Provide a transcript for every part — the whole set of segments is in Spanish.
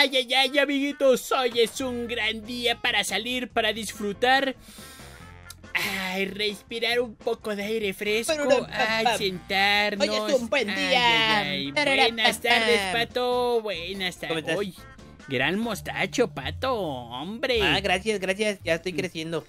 Ay, ay, ay, amiguitos, hoy es un gran día para salir, para disfrutar. Ay, respirar un poco de aire fresco. Ay, sentarnos. Hoy es un buen día. Ay, ay, buenas tardes, Pato. Buenas tardes. Uy, gran mostacho, Pato, hombre. Ah, gracias, gracias. Ya estoy creciendo.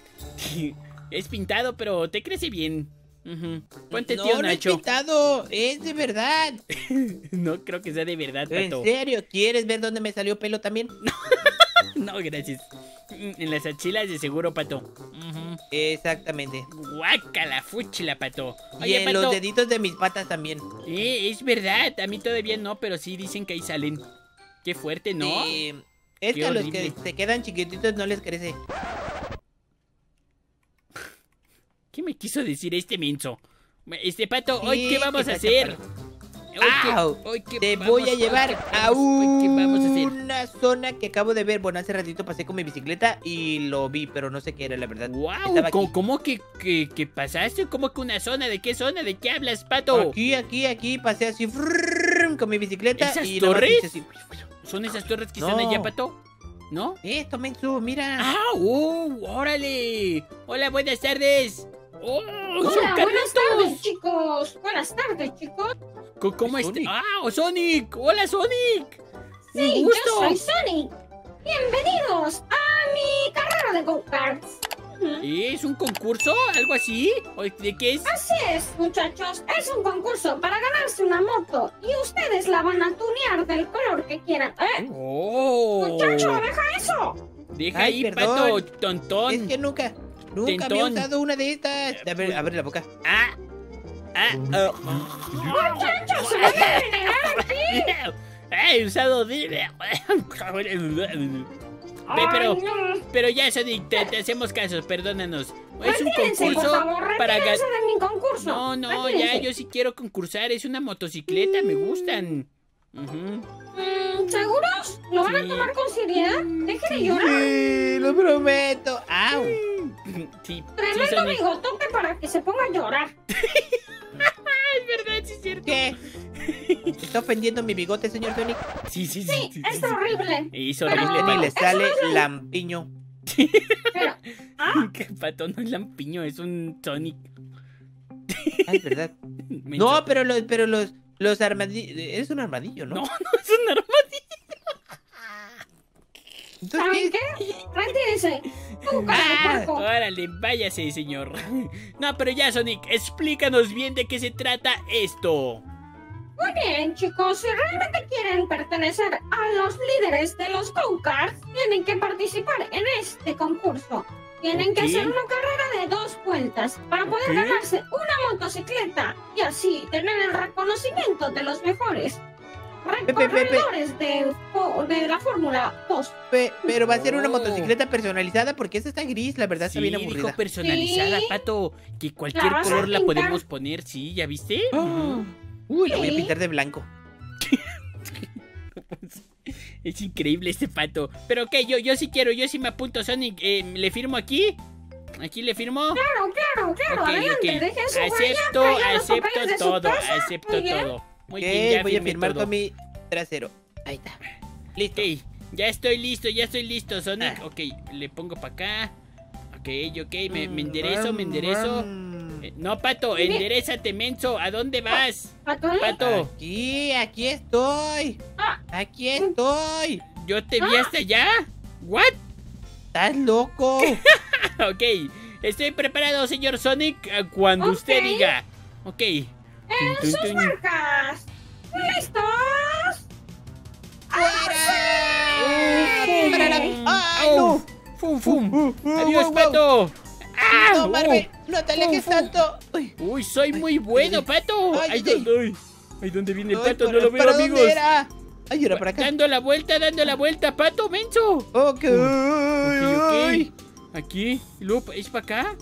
es pintado, pero te crece bien. Uh Ponte no, tío no Nacho. es pintado, es de verdad. no creo que sea de verdad, Pato. ¿En serio? ¿Quieres ver dónde me salió pelo también? no, gracias. En las achilas de seguro, Pato. Uh -huh. Exactamente. Guácala, fuchila, Pato. Oye, y en Pato, los deditos de mis patas también. Eh, es verdad. A mí todavía no, pero sí dicen que ahí salen. Qué fuerte, ¿no? Eh, es que a los que se quedan chiquititos no les crece. ¿Qué me quiso decir este menso? Este pato, sí, ¿hoy qué vamos a hacer? Hoy qué, hoy qué Te voy a llevar a una zona que acabo de ver. Bueno, hace ratito pasé con mi bicicleta y lo vi, pero no sé qué era, la verdad. ¡Wow! ¿Cómo, ¿Cómo, que, que, que, pasaste? ¿Cómo que una zona? ¿De qué zona? ¿De qué hablas, pato? Aquí, aquí, aquí, pasé así con mi bicicleta. ¿Esas y torres? Así. ¿Son esas torres que no. están allá, pato? ¿No? Esto, mensu, mira. ¡Ah! ¡Uh! ¡Órale! Hola, buenas tardes. ¡Oh! Hola, buenas tardes, chicos. Buenas tardes, chicos. ¿Cómo estás? ¡Ah! ¡Sonic! ¡Hola, Sonic! Sí, yo soy Sonic. Bienvenidos a mi carrera de go-karts. ¿Es un concurso? ¿Algo así? ¿De qué es? Así es, muchachos. Es un concurso para ganarse una moto. Y ustedes la van a tunear del color que quieran. ¿eh? ¡Oh! Muchacho, deja eso. Deja Ay, ahí, perdón. pato, tontón. Es que nunca... Nunca había usado una de estas. A ver, abre la boca. Ah. Ah. Oh. He usado pero, pero ya, Sonic, te, te, hacemos caso, perdónanos. Es un concurso por favor, para ganar. mi concurso. No, no, ya, yo sí quiero concursar. Es una motocicleta, me gustan. Uh -huh. ¿Seguros? ¿Lo van sí. a tomar con seriedad? Deje de llorar. Sí, lo prometo. ¡Au! Sí, Tremendo sí, bigotote para que se ponga a llorar. es verdad, sí es cierto. ¿Qué? ¿Está ofendiendo mi bigote, señor Sonic? Sí, sí, sí. Sí, sí es sí, horrible. Es horrible. Ni le sale no lampiño. Pero, ¿ah? ¿Qué pato no es lampiño? Es un Sonic. Ah, es verdad. no, pero los, pero los, los armadillos. Es un armadillo, ¿no? No, no es un armadillo. ¿Saben qué? Retírese. Ah, órale, váyase, señor. No, pero ya, Sonic, explícanos bien de qué se trata esto. Muy bien, chicos, si realmente quieren pertenecer a los líderes de los go-karts, tienen que participar en este concurso. Tienen okay. que hacer una carrera de dos vueltas para poder okay. ganarse una motocicleta y así tener el reconocimiento de los mejores corredores de, de, la Fórmula 2. Pe, pero va a ser una oh. motocicleta personalizada porque esta está gris, la verdad sí, está bien aburrida. Dijo personalizada, ¿Sí? Pato, que cualquier la color la podemos poner, ¿sí? ¿Ya viste? Oh. Uy, la voy a pintar de blanco. es increíble este pato. Pero ok, yo, yo sí quiero, yo sí me apunto, Sonic. Eh, ¿Le firmo aquí? ¿Aquí le firmo? Claro, claro, claro. Okay, adelante, okay. dejen su Acepto, acepto todo, acepto todo. Muy okay, bien, ya voy a firmar todo. con mi trasero. Ahí está. Listo. Okay, ya estoy listo, ya estoy listo, Sonic. Ah. Ok, le pongo para acá. Ok, ok, me, me enderezo, me enderezo. Eh, no, Pato, enderezate, menso. ¿A dónde vas? ¿Pato? Pato. Aquí, aquí estoy. Ah. Aquí estoy. ¿Yo te vi hasta allá? ¿What? ¿Estás loco? ok, estoy preparado, señor Sonic, cuando okay. usted diga. Ok. ¡En sus marcas! ¿Listos? ¡Fuera! ¡Ay, no! ¡Fum, fum! ¡Adiós, Pato! ¡Ah! ¡No, Marvel! ¡No te alejes tanto! Uy. ¡Uy, soy muy bueno, Pato! Ay, ¡Ay, ay, ay! ¡Ay, dónde viene el Pato! para- ¡No lo veo, ¿para amigos! dónde era? ¡Ay, era para acá! Dando la vuelta, dando la vuelta, Pato, menso. Ok, Ok, ay. ok. Aquí. ¿Y luego es para acá?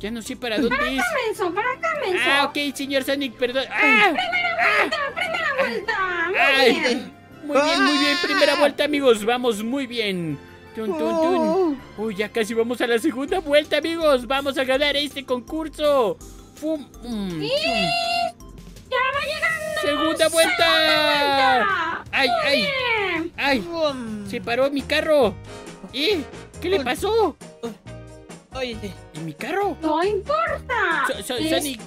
Ya no sé para dónde es. Acá, menso, para acá, menso. Ah, ok, señor Sonic, perdón. ¡Ah! Vuelta, primera vuelta. Muy Ay. bien. Muy bien, muy bien. Ah. Primera vuelta, amigos. Vamos muy bien. Tun, tun, tun. Oh. Uy, ya casi vamos a la segunda vuelta, amigos. Vamos a ganar este concurso. Fum, mm, Sí. Ya va llegando ¡Segunda vuelta! ¡Ay, ay! ¡Ay! Se paró mi carro. ¿Eh? ¿Qué le pasó? Oye, ¿En mi carro? No importa. So- so- Sonic.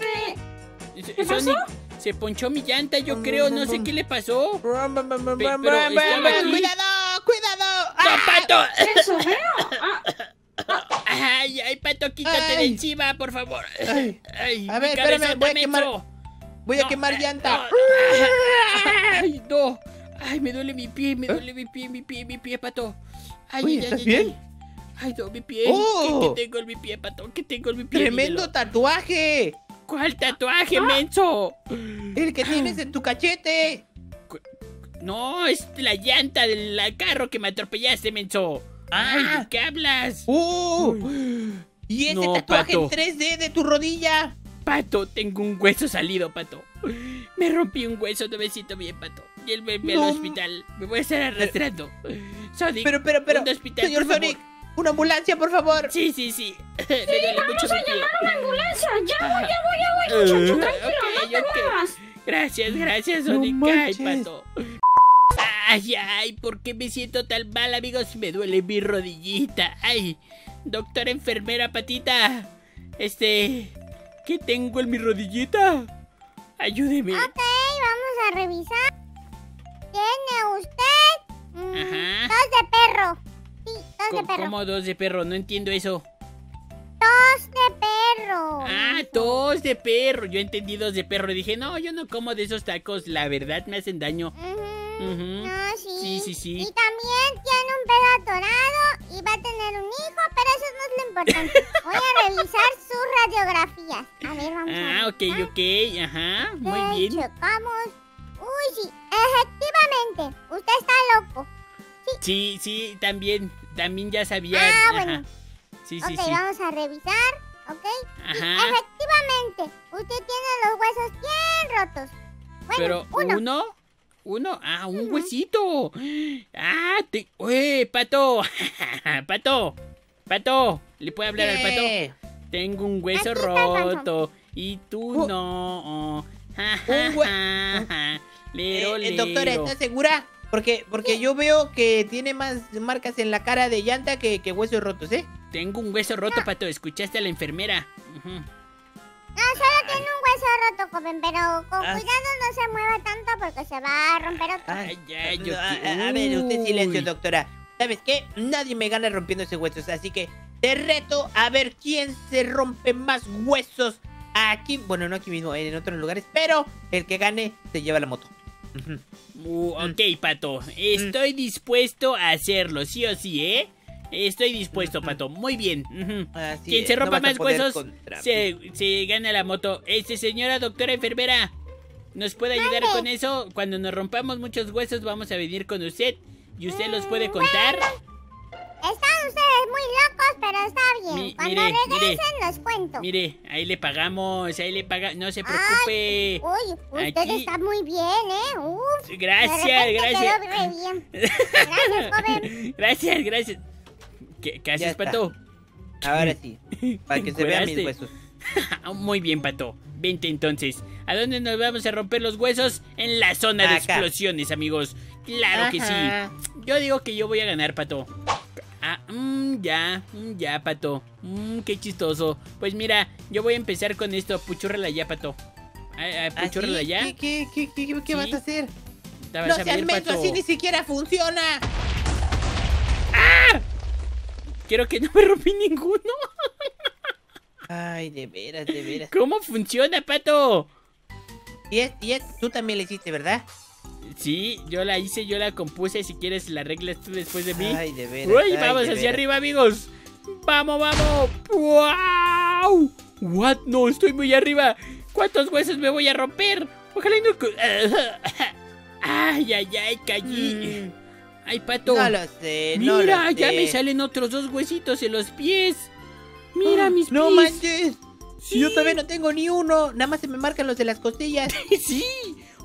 Este, ¿Qué pasó? se ponchó mi llanta, yo creo. No sé qué le pasó. pero aquí. ¡Cuidado! ¡Cuidado! ¡No, ¡Ah! Pato! Eso veo. Ah, ¡Ay, ay, Pato, quítate de encima, por favor! Ay. ¡Ay, A ver, espérame, voy a quemar-. Voy a No, quemar eh, llanta. no. ¡Ay, no! ¡Ay, me duele mi pie, me duele mi pie, mi pie, mi pie, Pato! ¡Ay, Oye, ay, ¿estás ay, bien? ay! ¡Ay, no, mi pie! Oh. ¿Qué, qué tengo en mi pie, Pato? ¿Qué tengo en mi pie? ¡Tremendo Dímelo. tatuaje! ¿Cuál tatuaje, menso? El que tienes en tu cachete. No, es la llanta del carro que me atropellaste, menso. ¡Ay, Ah. ¿de qué hablas? ¡Uh! ¿Y ese No, tatuaje Pato. en 3D de tu rodilla? Pato, tengo un hueso salido, Pato. Me rompí un hueso, no me siento bien, Pato. Y él me No. al hospital. Me voy a estar arrastrando. Sonic, Pero, pero, pero, un hospital, señor por favor. Sonic, una ambulancia, por favor. Sí, sí, sí. me duele mucho mi pie. una ambulancia. Ya voy, ya voy, ya voy, Eh, muchacho. Tranquilo, no te ok. muevas. Gracias, gracias, No Sonic. Ay. Pato. Ay, ay, ¿por qué me siento tan mal, amigos? Me duele mi rodillita. Ay, doctora enfermera Patita. Este, ¿qué tengo en mi rodillita? Ayúdeme. Ok, vamos a revisar. Tiene usted mm, dos de perro. Sí, dos de perro. ¿Cómo dos de perro? No entiendo eso. Dos de perro. Ah, dos de perro. Yo entendí dos de perro. Dije, no, yo no como de esos tacos. La verdad me hacen daño. No, sí. Sí, sí, sí. Y también tiene un pedo atorado y va a tener un hijo, pero eso no es lo importante. Voy a revisar sus radiografías. A ver, vamos a Ah, ok, ok. Ajá, muy bien. Checamos. Uy, sí, efectivamente. Usted está loco. Sí, sí, también. También ya sabía. Ah, Ajá. bueno. Sí, sí, ok, sí. vamos a revisar. Ok. Y Ajá. efectivamente, usted tiene los huesos bien rotos. Bueno, Pero, uno. ¿uno? ¿Uno? Ah, un huesito. Ah, te... Oye, pato. pato. Pato. ¿Le puede hablar al pato? Tengo un hueso Aquí roto. Y tú Oh. no. Lero, Eh, eh, doctora, lero. ¿estás segura? Porque, porque yo veo que tiene más marcas en la cara de llanta que, que huesos rotos, ¿eh? Tengo un hueso roto, pato. ¿Escuchaste a la enfermera? No, solo tiene un hueso roto, joven, pero con Ah. cuidado no se mueva tanto porque se va a romper otro. Ay, ay, yo a, a- ver, usted silencio, doctora. ¿Sabes qué? Nadie me gana rompiéndose huesos, así que te reto a ver quién se rompe más huesos aquí. Bueno, no aquí mismo, en otros lugares, pero el que gane se lleva la moto. Uh, ok, pato. Estoy dispuesto a hacerlo, sí o sí, ¿eh? Estoy dispuesto, pato. Muy bien. Así Quien es, se rompa más huesos se, se gana la moto. Este, señora doctora enfermera, ¿nos puede ayudar con eso? Cuando nos rompamos muchos huesos, vamos a venir con usted. ¿Y usted los puede contar? Están ustedes muy locos, pero está bien. Mi- Cuando mire, regresen los cuento. Mire, ahí le pagamos, ahí le pagamos. No se preocupe. Uy, usted Aquí- está muy bien, ¿eh? Uf, Gracias, gracias. quedó re bien. Gracias, joven. Gracias, gracias. ¿Qué, qué haces, pato? Ahora sí, para que se vean mis huesos. Muy bien, Pato. Vente entonces. ¿A dónde nos vamos a romper los huesos? En la zona de explosiones, amigos. Claro que sí. Yo digo que yo voy a ganar, Pato. Ah, mm, ya, mm, ya, Pato. Mm, qué chistoso. Pues mira, yo voy a empezar con esto. Puchúrrala ya, Pato. Ah, ah, ¿Ah, puchúrrala sí? ya. ¿Qué, qué, qué, qué, qué Sí. vas a hacer? No a seas ver, menso, Pato. así ni siquiera funciona. Quiero que no me rompí ninguno. Ay, de veras, de veras. ¿Cómo funciona, Pato? Y es, y es, tú también le hiciste, ¿verdad? Sí, yo la hice, yo la compuse. Si quieres, la arreglas tú después de mí. Ay, de veras. Uy, ay, vamos hacia veras. arriba, amigos. Vamos, vamos. ¡Wow! What? No, estoy muy arriba. ¿Cuántos huesos me voy a romper? Ojalá y no. Ay, ay, ay, caí. Mm, Ay, pato. no lo sé, no Mira, lo ya sé. me salen otros dos huesitos en los pies. Mira Ah, mis No pies. manches. Sí. Yo todavía no tengo ni uno. Nada más se me marcan los de las costillas. Sí.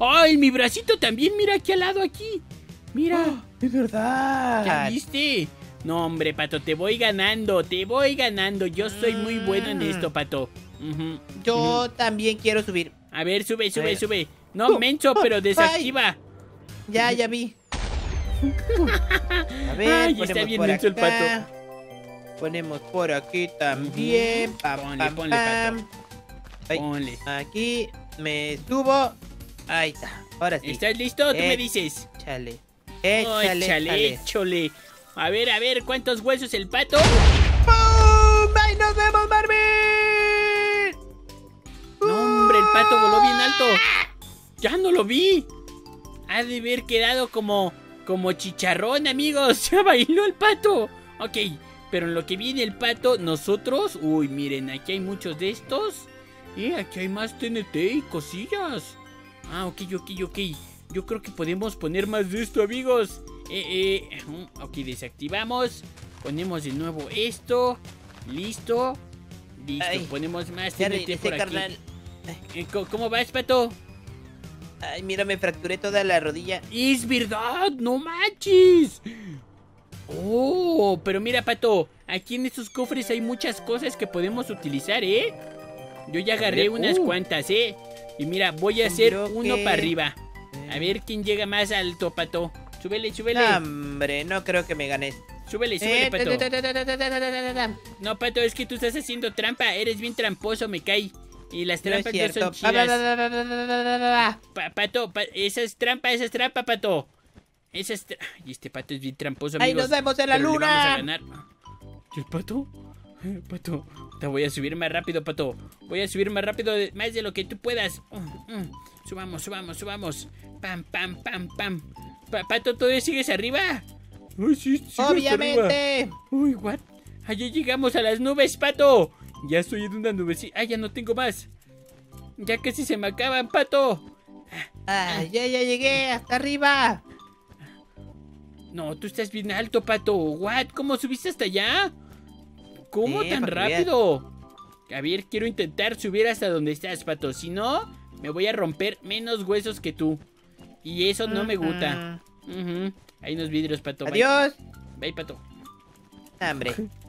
Ay, mi bracito también. Mira aquí al lado, aquí. Mira. es verdad. ¿Ya viste? No, hombre, Pato, te voy ganando, te voy ganando. Yo soy muy bueno en Mm. esto, Pato. Ujú. Yo también quiero subir. A ver, sube, sube, sube. No, Uh, menso, uh, pero desactiva. Ya, ya vi. A ver, Ay, está ponemos bien por menso el acá. Ponemos por aquí también. Pam, Ponle, pam, ponle, pato. pam. Ay, Ponle. Aquí me subo. Ahí está. Ahora sí. ¿Estás listo? Tú Eh, me dices. Échale. Échale, Échale, échale. échale. A ver, a ver, ¿cuántos huesos el pato? ¡Pum! ¡Ahí nos vemos, Marvin! No, hombre, el pato voló bien alto. Ya no lo vi. Ha de haber quedado como, como chicharrón, amigos. Ya bailó el pato. Ok, pero en lo que viene el pato, nosotros... Uy, miren, aquí hay muchos de estos. Y aquí hay más TNT y cosillas. Ah, ok, ok, ok. Yo creo que podemos poner más de esto, amigos. Eh, eh, ok, desactivamos. Ponemos de nuevo esto. Listo. Listo, Ay, ponemos más TNT por aquí. carnal. Eh, ¿Cómo, cómo vas, pato? Ay, mira, me fracturé toda la rodilla. Es verdad, no manches. Oh, pero mira, Pato, aquí en estos cofres hay muchas cosas que podemos utilizar, ¿eh? Yo ya agarré unas cuantas, ¿eh? Y mira, voy a hacer uno para arriba. A ver quién llega más alto, Pato. Súbele, súbele. No, hombre, no creo que me ganes. Súbele, súbele, Pato. No, Pato, es que tú estás haciendo trampa. Eres bien tramposo, me cae. Y las trampas no, son chidas. pa, pa, pa, pa, pa, pa, pa. Pa- pato, pa- esa es trampa, esa es trampa, pato. Esa es tra- Ay, este pato es bien tramposo, Ahí amigos. nos vemos en la pero luna. vamos a ganar. ¿Y el pato? Eh, Pato, te voy a subir más rápido, pato. Voy a subir más rápido, más de lo que tú puedas. Mm, mm. Subamos, subamos, subamos. Pam, pam, pam, pam. Pa- pato, ¿todavía sigues arriba? Ay, sí, arriba. Obviamente. Uy, what? Allá llegamos a las nubes, pato. Ya estoy en una nubecita. Ah, ya no tengo más. Ya casi se me acaban, pato. Ah, ya, ya llegué hasta arriba. No, tú estás bien alto, pato. What? ¿Cómo subiste hasta allá? ¿Cómo Sí, tan que veas. rápido? A ver, quiero intentar subir hasta donde estás, pato. Si no, me voy a romper menos huesos que tú. Y eso no me gusta. Ujú. Hay unos vidrios, pato. Bye. Adiós. Bye, pato. Hambre.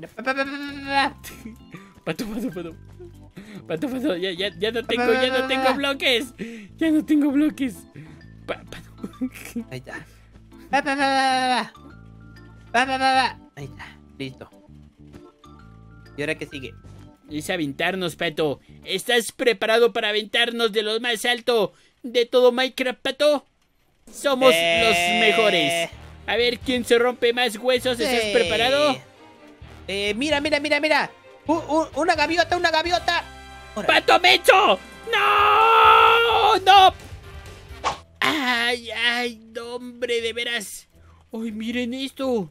Pa, pa, pa, pa, pa, Pato, pato, pato. Pato, pato, ya, ya, ya no tengo, ya no tengo bloques. Ya no tengo bloques. Pa- pato. pa. Ahí está. Ahí está. Listo. ¿Y ahora qué sigue? Es aventarnos, pato. ¿Estás preparado para aventarnos de lo más alto de todo Minecraft, pato? Somos Eh. los mejores. A ver quién se rompe más huesos. ¿Estás Sí. preparado? Eh, mira, mira, mira, mira. U- u- una gaviota, una gaviota. Órale. ¡Pato Mecho! ¡No! ¡No! ¡Ay, ay! no, hombre, de veras! ¡Ay, miren esto!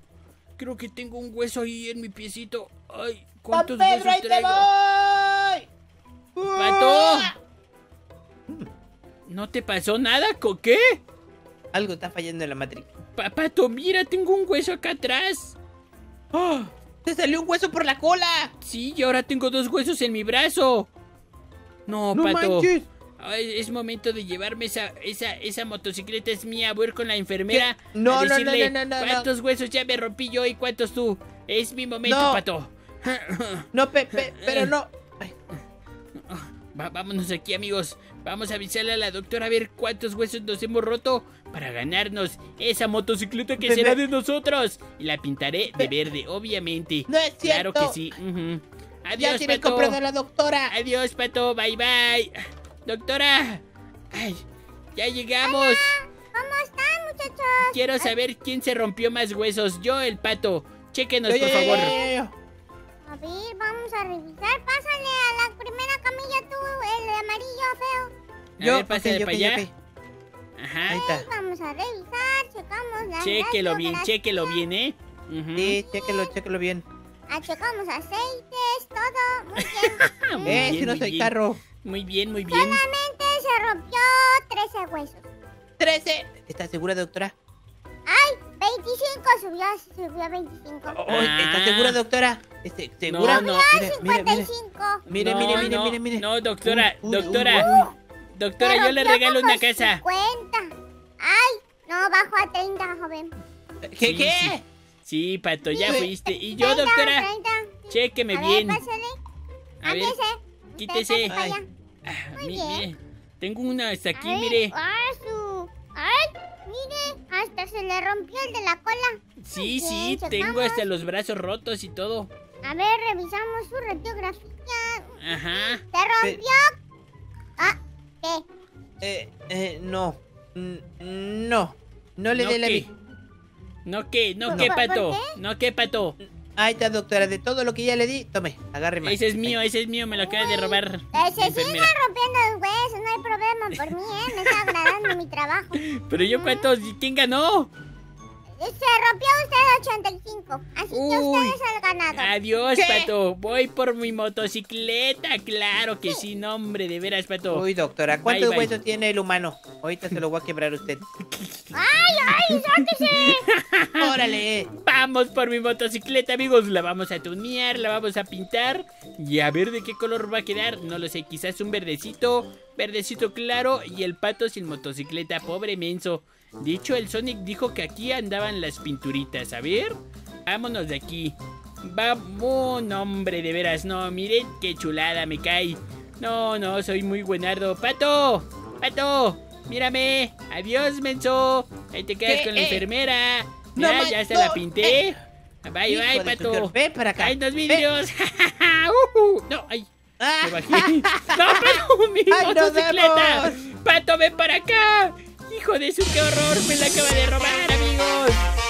Creo que tengo un hueso ahí en mi piecito. ¡Ay! ¡Don ¿Cuántos Pedro, huesos ahí te voy! ¡Pato! ¡Uah! ¿No te pasó nada? ¿Con qué? Algo está fallando en la Matrix. Pa- Pato, mira, tengo un hueso acá atrás. ¡Ah! ¡Te salió un hueso por la cola! Sí, y ahora tengo dos huesos en mi brazo. No, ¡No Pato. manches! Ay, es momento de llevarme esa, esa, esa motocicleta es mía. Voy a ir con la enfermera. ¿Qué? No, a no, no, decirle no, no, no, no. ¿Cuántos huesos ya me rompí yo y cuántos tú? Es mi momento. Pato. No, pe- pe- pero no. Va- vámonos aquí, amigos. Vamos a avisarle a la doctora a ver cuántos huesos nos hemos roto para ganarnos esa motocicleta que será de nosotros. Y la pintaré de verde, obviamente. No es Claro que cierto. sí. ujú. ya Adiós, tienes Pato. comprado a la doctora. Adiós, Pato. Bye, bye. Doctora. Ay, ya llegamos. ¿Cómo están, muchachos? Quiero saber quién se rompió más huesos. Yo, el pato. Chéquenos, Yo, por yo, favor. yo, yo, yo. A ver, vamos a revisar. Pásale a la primera camilla tú, el amarillo feo. A Yo, ver, pásale ok, para ok, allá. ok. Ajá. Ahí está. Vamos a revisar, checamos la Chéquelo bien, chéquelo bien, ¿eh? Ujú. Sí, chéquelo, chéquelo bien. Ah, checamos aceites, todo. Muy bien. Muy eh, bien, si no muy soy bien. carro. Muy bien, muy bien. Solamente se rompió 13 huesos. 13. ¿Estás segura, doctora? ¡Ay! 25 subió, subió a 25. Oh, Ah. ¿Estás segura, doctora? Este, ¿Segura? No, no. Mire, mire, mire. 55. Mire, no, mire, mire, no, mire, mire. No, doctora, doctora. uy, uy. Doctora, Se yo le regalo una casa. 50. ¡Ay! No, bajó a 30, joven. ¿Qué, Sí, qué? sí. Sí, pato, ya fuiste. Y yo, 30, doctora, 30. chéqueme a bien. ver, pásale. A ver, quítese. Ah, Muy bien. mire. Tengo una hasta aquí, mire. Ah, su... Ay, mire, hasta se le rompió el de la cola. Sí, sí, tengo hasta los brazos rotos y todo. A ver, revisamos su radiografía. Ajá. ¿Se rompió? Ah, ¿qué? Eh, eh, no. No. No le ¿No dé la ¿No qué? ¿No ¿Por- qué, por pato? qué? ¿No qué, pato? Ahí está, doctora. De todo lo que ya le di, tome, agarre más. Ese es mío, ese es mío, me lo acaba de robar. Se enfermera. rompiendo los huesos, no hay problema por mí, ¿eh? Me está agradando mi trabajo. Pero yo, pato, ¿quién ganó? Se rompió usted 85, así que Uy. usted es el ganador. Adiós, ¿Qué? pato. Voy por mi motocicleta. Claro que sí, no, hombre, de veras, pato. Uy, doctora, ¿cuántos Bye, bye. huesos tiene el humano? Ahorita se lo voy a quebrar a usted. ¡Ay, ay, sáquese! ¡Órale! Vamos por mi motocicleta, amigos. La vamos a tunear, la vamos a pintar. Y a ver de qué color va a quedar. No lo sé, quizás un verdecito, verdecito claro. Y el pato sin motocicleta, pobre menso. De hecho, el Sonic dijo que aquí andaban las pinturitas. A ver, vámonos de aquí. Vamos, hombre, de veras, no. Miren qué chulada me cae. No, no, soy muy buenardo. ¡Pato! ¡Pato! ¡Mírame! ¡Adiós, menso! Ahí te quedas ¿Qué? con la Eh, enfermera. no ma- ya se no, la pinté. eh. Bye, Hijo bye, pato. Ven para acá. Hay dos vidrios. No, ay, me bajé. No, pato, mi ¡Ay, motocicleta. Pato, ven para acá. Hijo de su, qué horror. Me la acaba de robar, amigos.